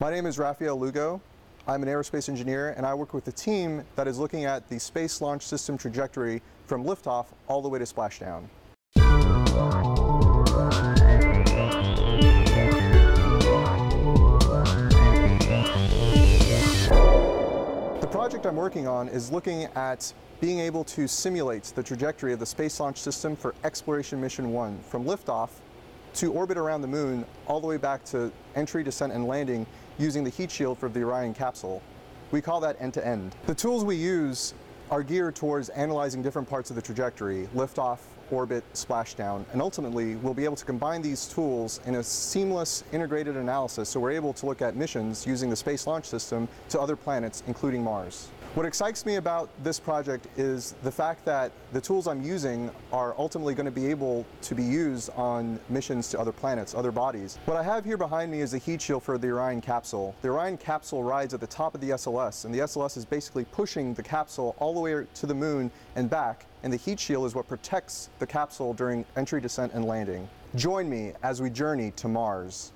My name is Rafael Lugo. I'm an aerospace engineer and I work with a team that is looking at the Space Launch System trajectory from liftoff all the way to splashdown. The project I'm working on is looking at being able to simulate the trajectory of the Space Launch System for Exploration Mission 1 from liftoff to orbit around the moon all the way back to entry, descent, and landing using the heat shield for the Orion capsule. We call that end-to-end. -end. The tools we use are geared towards analyzing different parts of the trajectory, liftoff, orbit, splashdown, and ultimately we'll be able to combine these tools in a seamless integrated analysis so we're able to look at missions using the Space Launch System to other planets, including Mars. What excites me about this project is the fact that the tools I'm using are ultimately going to be able to be used on missions to other planets, other bodies. What I have here behind me is a heat shield for the Orion capsule. The Orion capsule rides at the top of the SLS, and the SLS is basically pushing the capsule all the way to the moon and back, and the heat shield is what protects the capsule during entry, descent, and landing. Join me as we journey to Mars.